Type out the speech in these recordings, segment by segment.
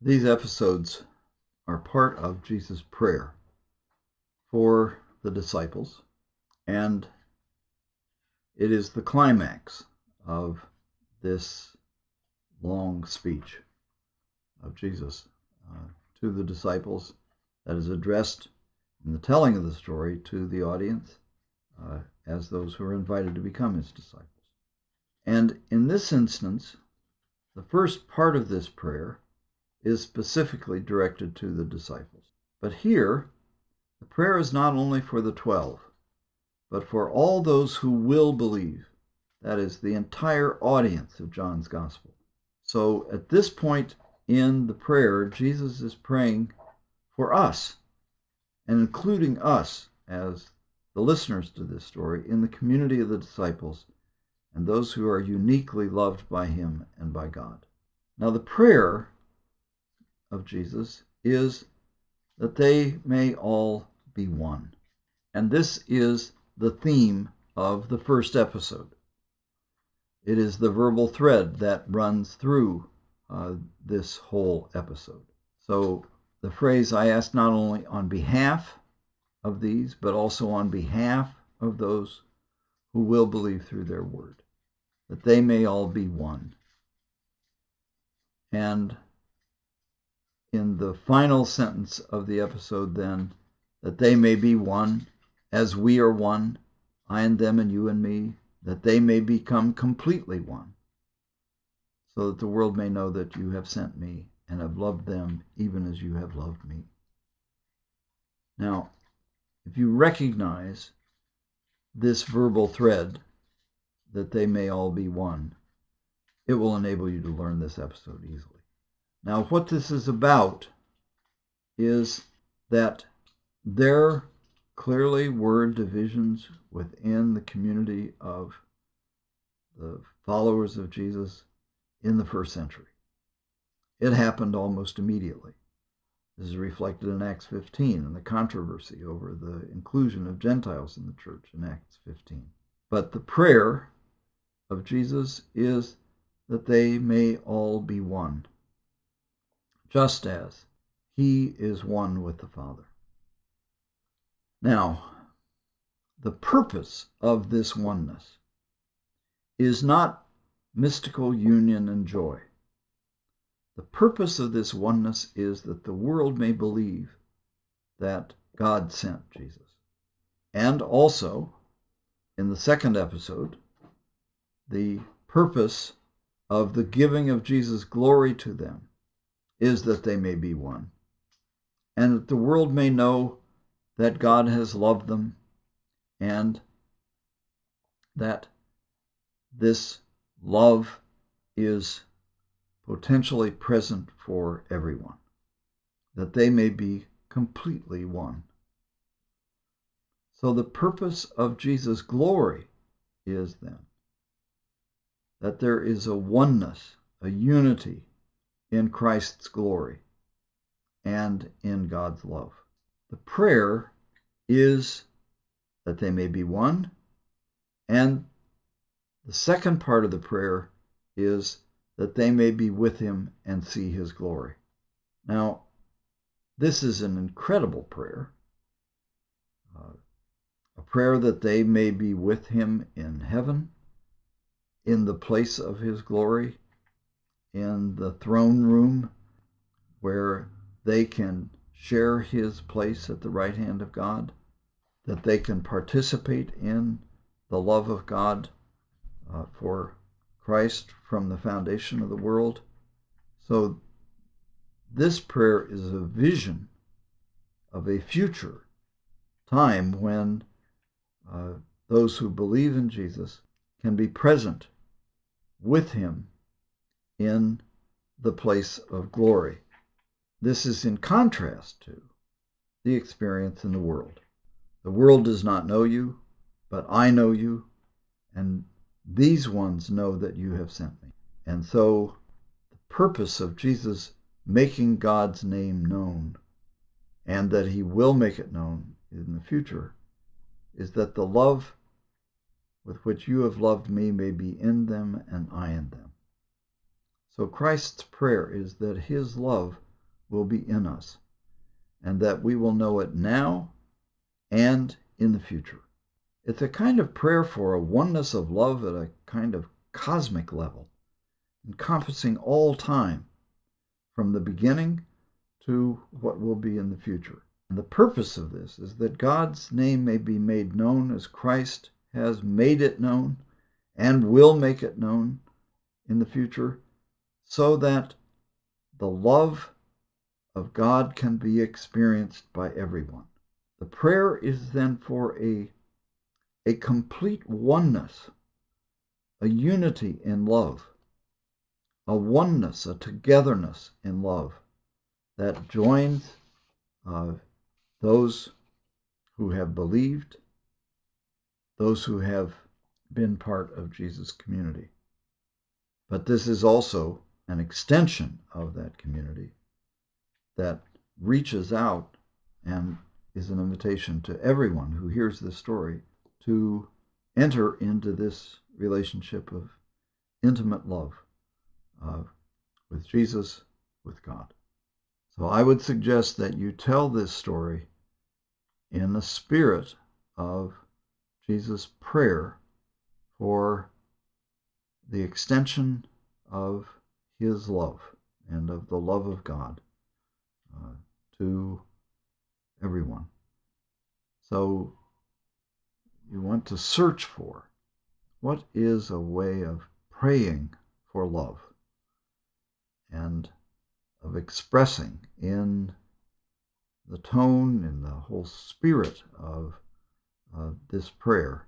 These episodes are part of Jesus' prayer for the disciples, and it is the climax of this long speech of Jesus uh, to the disciples that is addressed in the telling of the story to the audience uh, as those who are invited to become his disciples. And in this instance, the first part of this prayer is specifically directed to the disciples. But here, the prayer is not only for the twelve, but for all those who will believe. That is, the entire audience of John's Gospel. So at this point in the prayer, Jesus is praying for us and including us as the listeners to this story in the community of the disciples and those who are uniquely loved by him and by God. Now, the prayer of Jesus is that they may all be one. And this is the theme of the first episode. It is the verbal thread that runs through uh, this whole episode. So the phrase, I ask not only on behalf of these, but also on behalf of those who will believe through their word, that they may all be one. And in the final sentence of the episode, then, that they may be one as we are one, I and them and you and me, that they may become completely one, so that the world may know that you have sent me and have loved them even as you have loved me. Now, if you recognize this verbal thread, that they may all be one, it will enable you to learn this episode easily. Now, what this is about is that there clearly were divisions within the community of the followers of Jesus in the first century. It happened almost immediately. This is reflected in Acts 15 and the controversy over the inclusion of Gentiles in the church in Acts 15. But the prayer of Jesus is that they may all be one just as he is one with the Father. Now, the purpose of this oneness is not mystical union and joy. The purpose of this oneness is that the world may believe that God sent Jesus. And also, in the second episode, the purpose of the giving of Jesus' glory to them is that they may be one, and that the world may know that God has loved them and that this love is potentially present for everyone, that they may be completely one. So, the purpose of Jesus' glory is then that there is a oneness, a unity in Christ's glory and in God's love. The prayer is that they may be one, and the second part of the prayer is that they may be with him and see his glory. Now, this is an incredible prayer. Uh, a prayer that they may be with him in heaven, in the place of his glory, in the throne room where they can share his place at the right hand of God, that they can participate in the love of God uh, for Christ from the foundation of the world. So, this prayer is a vision of a future time when uh, those who believe in Jesus can be present with him in the place of glory. This is in contrast to the experience in the world. The world does not know you, but I know you, and these ones know that you have sent me. And so the purpose of Jesus making God's name known, and that he will make it known in the future, is that the love with which you have loved me may be in them and I in them. So Christ's prayer is that his love will be in us, and that we will know it now and in the future. It's a kind of prayer for a oneness of love at a kind of cosmic level, encompassing all time, from the beginning to what will be in the future. And the purpose of this is that God's name may be made known as Christ has made it known and will make it known in the future, so that the love of God can be experienced by everyone. The prayer is then for a, a complete oneness, a unity in love, a oneness, a togetherness in love that joins uh, those who have believed, those who have been part of Jesus' community. But this is also an extension of that community that reaches out and is an invitation to everyone who hears this story to enter into this relationship of intimate love uh, with Jesus, with God. So I would suggest that you tell this story in the spirit of Jesus' prayer for the extension of his love and of the love of God uh, to everyone. So you want to search for what is a way of praying for love and of expressing in the tone and the whole spirit of uh, this prayer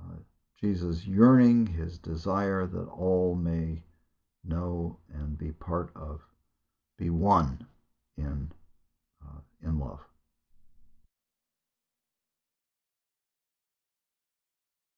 uh, Jesus' yearning, his desire that all may know and be part of, be one in, uh, in love.